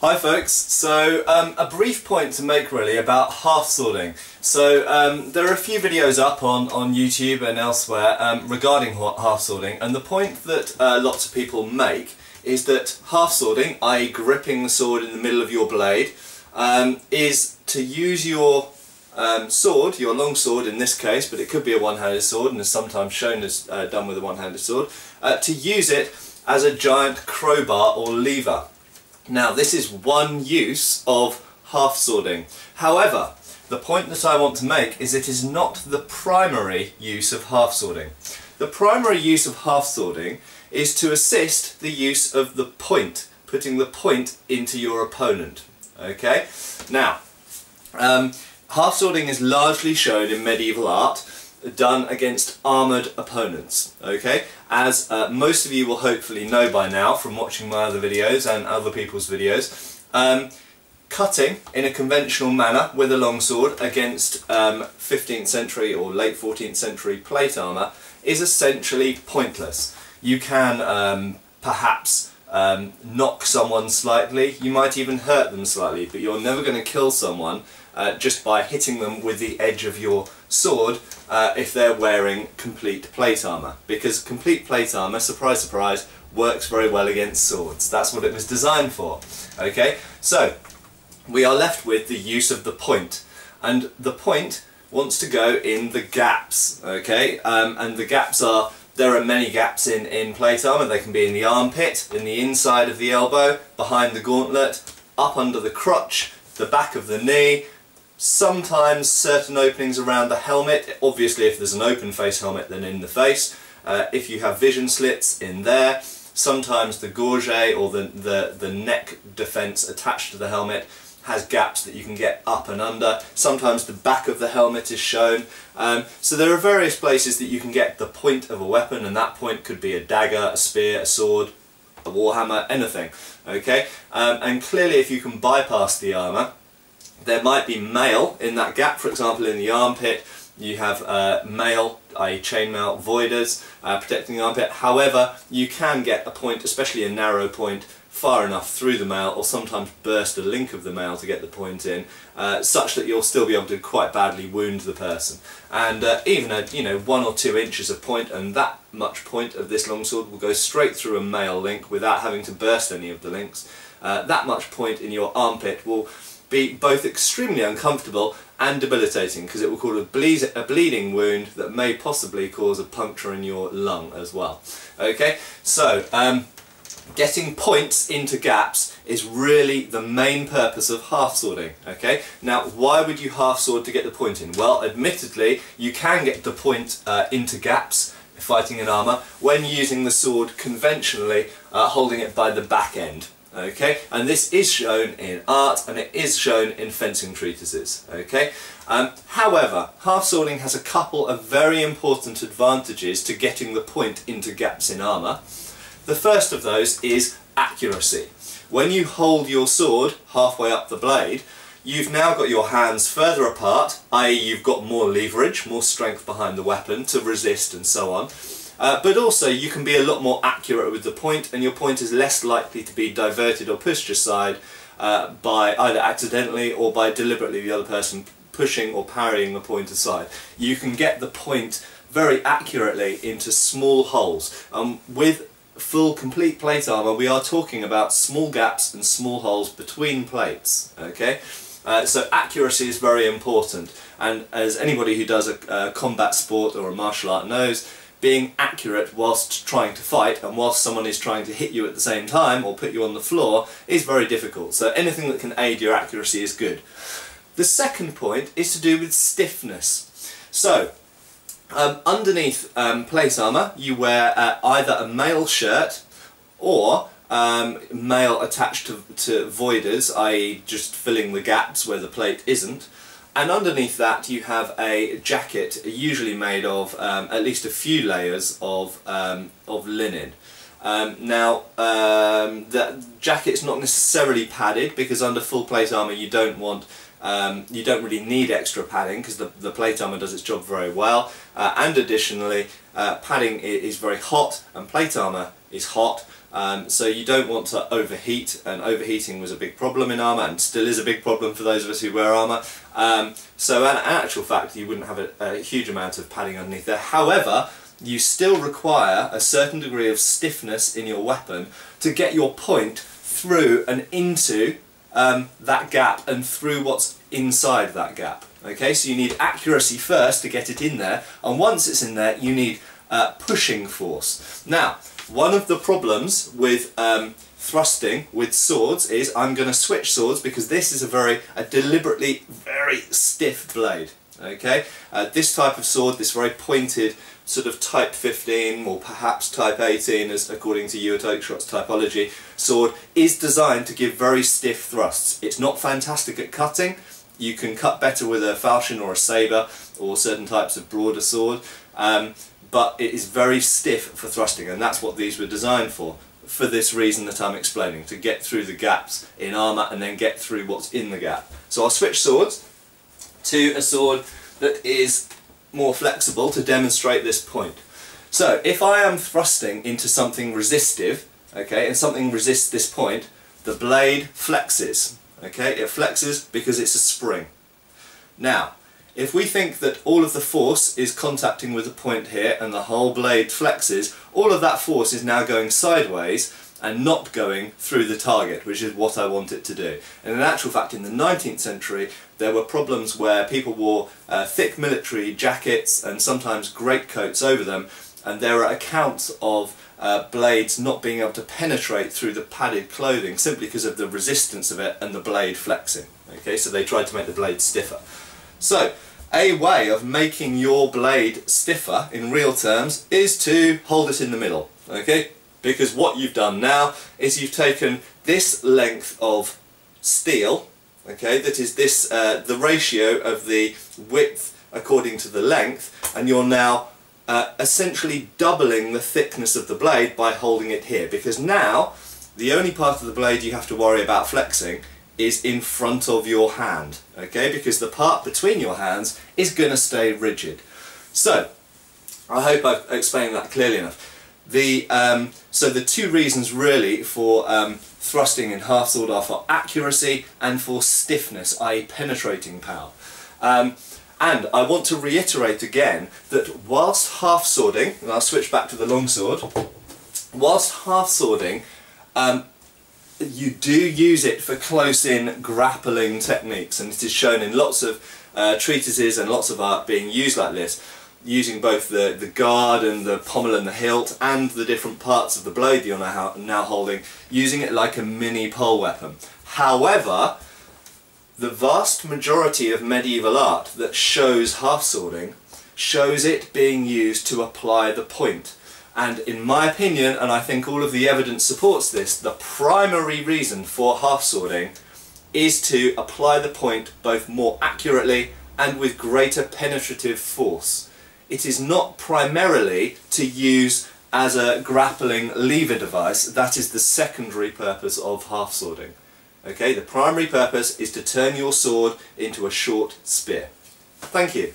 Hi folks, so um, a brief point to make really about half swording. So um, there are a few videos up on, on YouTube and elsewhere um, regarding half swording and the point that uh, lots of people make is that half swording, i.e. gripping the sword in the middle of your blade, um, is to use your um, sword, your long sword in this case, but it could be a one-handed sword and is sometimes shown as uh, done with a one-handed sword, uh, to use it as a giant crowbar or lever. Now this is one use of half swording. However, the point that I want to make is it is not the primary use of half swording. The primary use of half swording is to assist the use of the point, putting the point into your opponent. Okay? Now, um, half swording is largely shown in medieval art done against armoured opponents, okay? As uh, most of you will hopefully know by now from watching my other videos and other people's videos, um, cutting in a conventional manner with a longsword against um, 15th century or late 14th century plate armour is essentially pointless. You can um, perhaps um, knock someone slightly, you might even hurt them slightly, but you're never going to kill someone uh, just by hitting them with the edge of your sword uh, if they're wearing complete plate armour. Because complete plate armour, surprise surprise, works very well against swords. That's what it was designed for. Okay, so we are left with the use of the point. And the point wants to go in the gaps, okay? Um, and the gaps are, there are many gaps in, in plate armour. They can be in the armpit, in the inside of the elbow, behind the gauntlet, up under the crotch, the back of the knee, sometimes certain openings around the helmet, obviously if there's an open face helmet then in the face, uh, if you have vision slits in there, sometimes the gorget or the, the, the neck defence attached to the helmet has gaps that you can get up and under. Sometimes the back of the helmet is shown. Um, so there are various places that you can get the point of a weapon and that point could be a dagger, a spear, a sword, a warhammer, anything. Okay, um, And clearly if you can bypass the armour, there might be mail in that gap, for example in the armpit you have uh, mail, i.e. chainmail, voiders uh, protecting the armpit. However, you can get a point, especially a narrow point, far enough through the mail or sometimes burst a link of the mail to get the point in uh, such that you'll still be able to quite badly wound the person and uh, even a you know one or two inches of point and that much point of this longsword will go straight through a mail link without having to burst any of the links uh, that much point in your armpit will be both extremely uncomfortable and debilitating because it will cause a, bleed a bleeding wound that may possibly cause a puncture in your lung as well. Okay, so um, getting points into gaps is really the main purpose of half swording okay? Now why would you half sword to get the point in? Well admittedly you can get the point uh, into gaps fighting in armour when using the sword conventionally uh, holding it by the back end okay? And this is shown in art and it is shown in fencing treatises. Okay? Um, however half swording has a couple of very important advantages to getting the point into gaps in armour. The first of those is accuracy. When you hold your sword halfway up the blade you've now got your hands further apart i.e. you've got more leverage more strength behind the weapon to resist and so on uh, but also you can be a lot more accurate with the point and your point is less likely to be diverted or pushed aside uh, by either accidentally or by deliberately the other person pushing or parrying the point aside. You can get the point very accurately into small holes. Um, with full complete plate armour we are talking about small gaps and small holes between plates. Okay. Uh, so accuracy is very important and as anybody who does a, a combat sport or a martial art knows being accurate whilst trying to fight and whilst someone is trying to hit you at the same time or put you on the floor is very difficult. So anything that can aid your accuracy is good. The second point is to do with stiffness. So um, underneath um, plate armour you wear uh, either a mail shirt or um, mail attached to, to voiders, i.e. just filling the gaps where the plate isn't, and underneath that you have a jacket usually made of um, at least a few layers of, um, of linen. Um, now um, the jacket's not necessarily padded because under full plate armour you don't want um, you don't really need extra padding because the, the plate armour does its job very well uh, and additionally uh, padding is very hot and plate armour is hot Um, so you don't want to overheat, and overheating was a big problem in armour, and still is a big problem for those of us who wear armour. Um, so in actual fact, you wouldn't have a, a huge amount of padding underneath there. However, you still require a certain degree of stiffness in your weapon to get your point through and into um, that gap and through what's inside that gap. Okay, so you need accuracy first to get it in there, and once it's in there, you need uh, pushing force. Now, one of the problems with um, thrusting with swords is I'm going to switch swords because this is a very a deliberately very stiff blade. Okay, uh, this type of sword, this very pointed sort of type 15 or perhaps type 18 as according to Ewart Oakeshott's typology sword is designed to give very stiff thrusts. It's not fantastic at cutting. You can cut better with a falchion or a sabre or certain types of broader sword. Um, but it is very stiff for thrusting and that's what these were designed for for this reason that I'm explaining to get through the gaps in armour and then get through what's in the gap. So I'll switch swords to a sword that is more flexible to demonstrate this point. So if I am thrusting into something resistive okay and something resists this point the blade flexes okay? It flexes because it's a spring. Now if we think that all of the force is contacting with a point here and the whole blade flexes, all of that force is now going sideways and not going through the target, which is what I want it to do. And in actual fact, in the 19th century, there were problems where people wore uh, thick military jackets and sometimes greatcoats over them, and there are accounts of uh, blades not being able to penetrate through the padded clothing simply because of the resistance of it and the blade flexing. Okay, so they tried to make the blade stiffer. So, a way of making your blade stiffer in real terms is to hold it in the middle, okay? Because what you've done now is you've taken this length of steel, okay, that is this, uh, the ratio of the width according to the length, and you're now uh, essentially doubling the thickness of the blade by holding it here, because now the only part of the blade you have to worry about flexing is in front of your hand, okay? Because the part between your hands is going to stay rigid. So, I hope I've explained that clearly enough. The, um, so the two reasons really for um, thrusting in half sword are for accuracy and for stiffness, i.e. penetrating power. Um, and I want to reiterate again that whilst half swording, and I'll switch back to the long sword, whilst half swording um, you do use it for close-in grappling techniques and it is shown in lots of uh, treatises and lots of art being used like this using both the, the guard and the pommel and the hilt and the different parts of the blade you're now, now holding using it like a mini pole weapon. However, the vast majority of medieval art that shows half swording shows it being used to apply the point and in my opinion, and I think all of the evidence supports this, the primary reason for half swording is to apply the point both more accurately and with greater penetrative force. It is not primarily to use as a grappling lever device, that is the secondary purpose of half swording. Okay, the primary purpose is to turn your sword into a short spear. Thank you.